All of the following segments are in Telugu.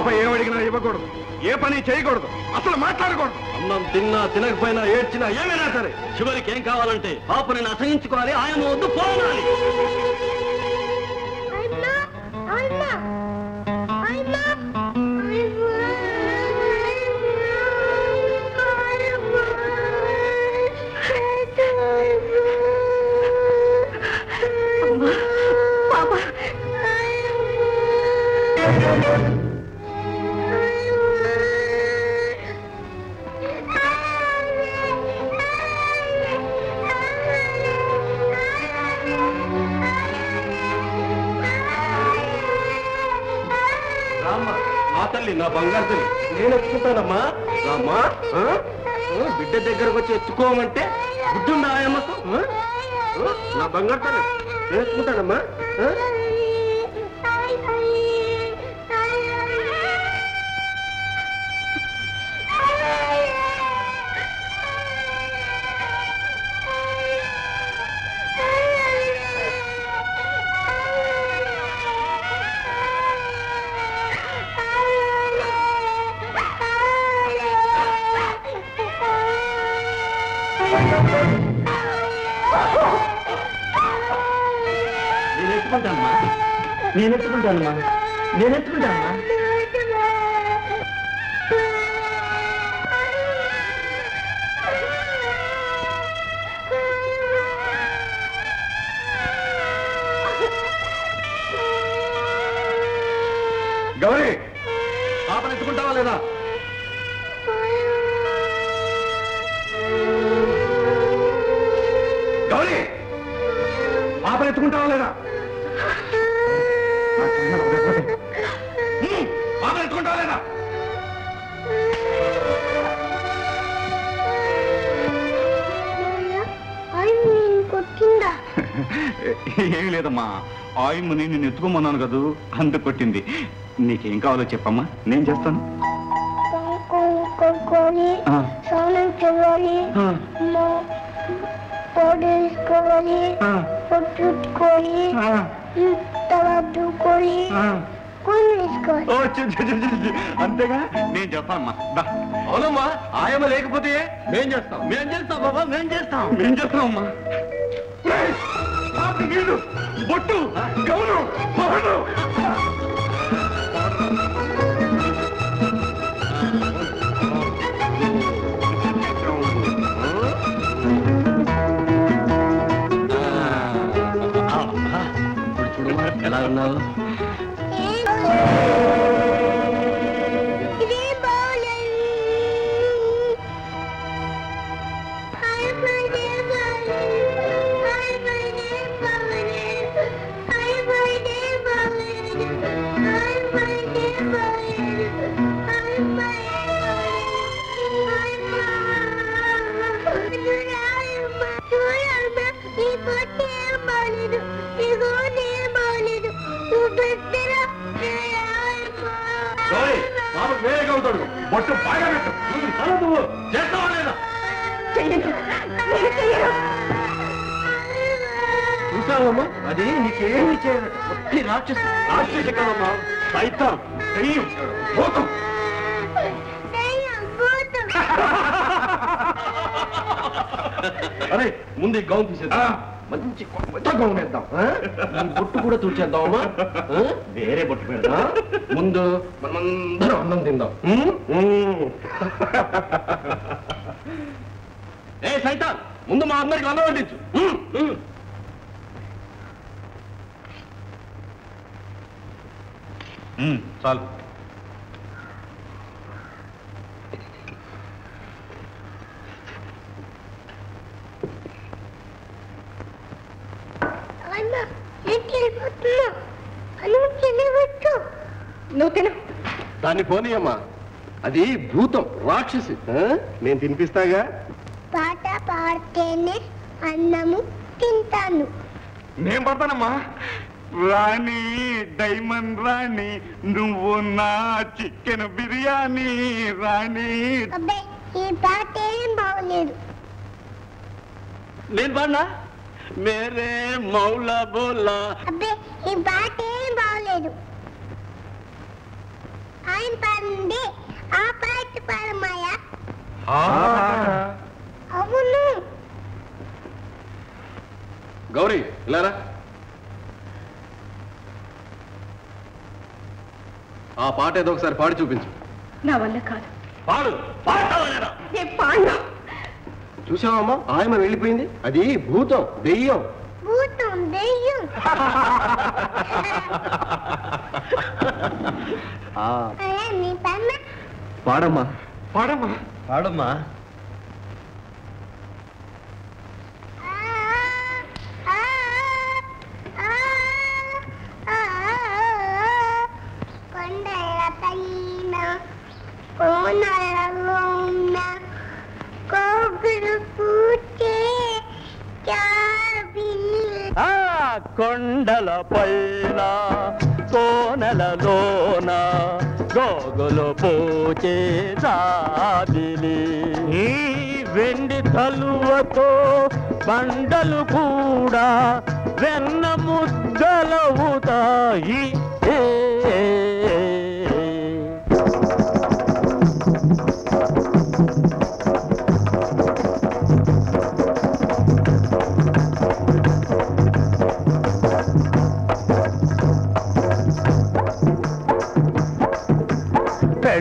పాప ఏమడిగినా ఇవ్వకూడదు. ఏ పని చేయకూడదు. అసలు మాట్లాడకూడదు. అన్నం తిన్నా తినకపోయినా ఏడ్చినా ఏమైనా సరే చివరికి ఏం కావాలంటే పాపని నేను అసహించుకోవాలి ఆయన వద్దు పోవాలి తల్లి నా బంగారు తల్లి. నేను ఎత్తుకుంటానమ్మా. రామ్మా ఆ, బిడ్డ దగ్గరకు వచ్చి ఎత్తుకోమంటే బుద్ధుందా ఆయమ్మకు నా బంగారు తల్లి నేను ఎత్తుకుంటానమ్మా. నేను ఎత్తుకుంటానమ్మా. నేను ఎత్తుకుంటానమ్మా. గౌరీ పాపను ఎత్తుకుంటావా లేదా? గౌరీ పాపను ఎత్తుకుంటావా లేదా? ఏమీ లేదమ్మా. ఆయమ్మని నేను ఎత్తుకోమన్నాను కదూ అందు కొట్టింది. నీకేం కావాలో చెప్పమ్మా నేను చేస్తాను. మా-. అంతేగా నేను చెప్తానమ్మా దా. అవునమ్మా ఆయమ్మ లేకపోతే మేం చేస్తాం. మేం చేస్తాం బాబా మేం చేస్తాం. నేను చేస్తానమ్మా రేయ్, పాపకి నీళ్ళు బొట్టు గౌను చూడు ఎలా ఉన్నావు? బొట్టు బాగా పెట్టు. నువ్వు చేస్తావా లేదా? చూసావమ్మా అది నీకేమి చేయదు. ఒట్టి రాక్షసు. రాక్షసి కదమ్మా. సైతం దెయ్యం, భూతం. అరే ముందు గౌన్ తీసేద్దాం. మంచి కొత్త గౌన్ ఈ బొట్టు కూడా తుడిచేద్దామా వేరే బొట్టు పెడదాం. ముందు మనమందరం అన్నం తిందాం. ఏ సైతాన్ ముందు మా అందరికి అన్నం వండించు. చాలు అన్న ఏంటి వెళ్ళిపోతున్నా అన్నం తినవచ్చు నువ్వు తిను దాన్ని పోనీయమ్మా. అది భూతం రాక్షసి? నేను తినిపిస్తాగా? పాట పాడితేనే అన్నము తింటాను. నేను పడతానమ్మా. రాణి డైమండ్ రాణి నువ్వు నా చికెన్ బిర్యానీ రాణి. అబ్బే ఈ పాట ఏం బాగలేదు. నేను పాడినా? మేరే మౌలా బోలా. అబ్బే ఈ పాట ఏం బాగలేదు. ఆయన పాడండి ఆ పాట పాడమాయా అవును. గౌరీ ఇలారా? ఆ పాట ఏదో ఒకసారి పాడి చూపించు. నా వల్ల కాదు. పాడు. పాడినా చూసావమ్మా ఆయమ వెళ్ళిపోయింది. అది భూతం దెయ్యం. భూతం దెయ్యం. అయ్యా నీ పన్న పాడమ్మా పాడమ్మా పాడమ్మా కొండల పైన కోనలలోన గోగులు పూచే సాబిలి ఈ వెండి తలువతో బండలు కూడా వెన్న ముద్దలవుతాయి ఏ.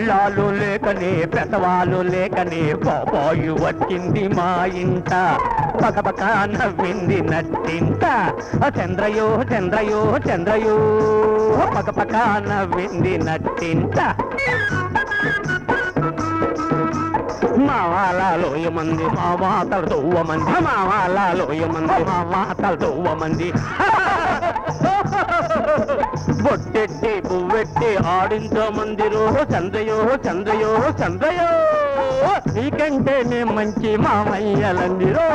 పెళ్ళాలు లేకనే పెసవాలు లేకనే బాబాయి వచ్చింది మా ఇంట. పకపక నవ్వింది నట్టింట. చంద్రయో చంద్రయో చంద్రయో పకపక నవ్వింది నట్టింట. మా వాళ్ళలో మంది మా మాతలు దొవ్వమంది మా వాళ్ళలో మంది మా మాతలు దొవ్వమంది బొట్టెట్టి పువ్వెట్టి ఆడించమందిరో చందయో చందయో చందయో నీకంటే మంచి మామయ్యలందిరో.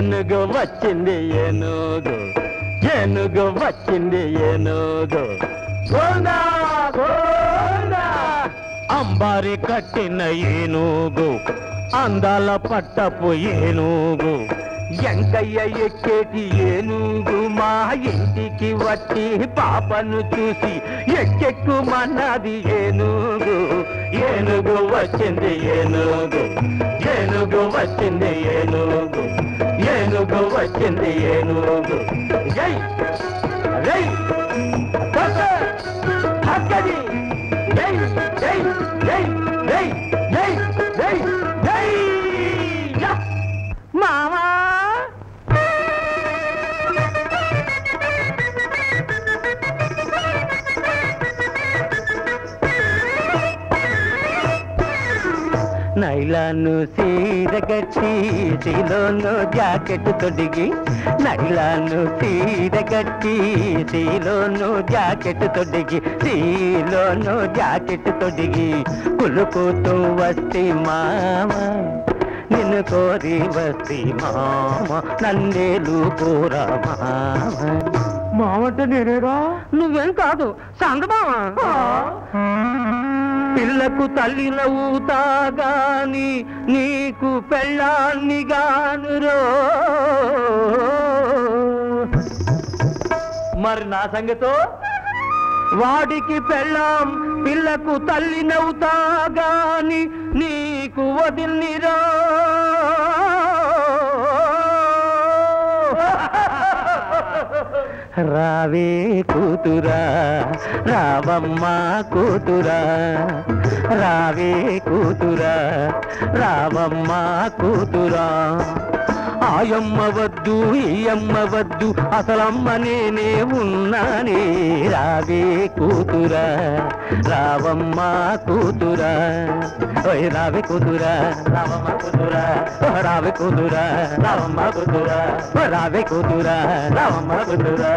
ఏనుగు వచ్చింది ఏనుగు. ఏనుగు వచ్చింది ఏనుగు. అంబారి కట్టిన ఏనుగు అందాల పట్టపు ఏనుగు. ఎంకయ్య ఎక్కేటి ఏనుగు మా ఇంటికి వచ్చి పాపను చూసి ఎక్కెక్కు మన్నది ఏనుగు. ఏనుగు వచ్చింది ఏనుగు. ఏనుగు వచ్చింది ఏనుగు. ఏనుగు వచ్చింది ఏనుగు. జై నైలాను సీర కట్టి సీలోను జాకెట్ తొడిగి నైలాను సీర కట్టి సీలోను జాకెట్ తొడిగి సీలోను జాకెట్ తొడిగి కులుకుతూ వస్తే మామ నిన్ను కోరి వస్తే మామ నన్నేలు కూర మామ. మామంటే నేనేరా? నువ్వేం కాదు సంగమామ. పిల్లకు తల్లి నవ్వుతా గాని నీకు పెళ్ళాన్ని గానురో మరి నా సంగతో? వాడికి పెళ్ళాం పిల్లకు తల్లి నవ్వుతా గాని నీకు వదిలిరో రావే కూతురా రావమ్మ కూతురా. రావే కూతురా రావమ్మ కూతురా. ఆయమ్మ వద్దు ఈ అమ్మ వద్దు అసలమ్మ నేనే ఉన్నానే. రావే కూతురా రావమ్మ కూతురా. ఓయ్ రావే కూతురా రావమ్మ కూతురా. రావే కూతురా రావమ్మ కూతురా. రావే కూతురా రావమ్మ కూతురా.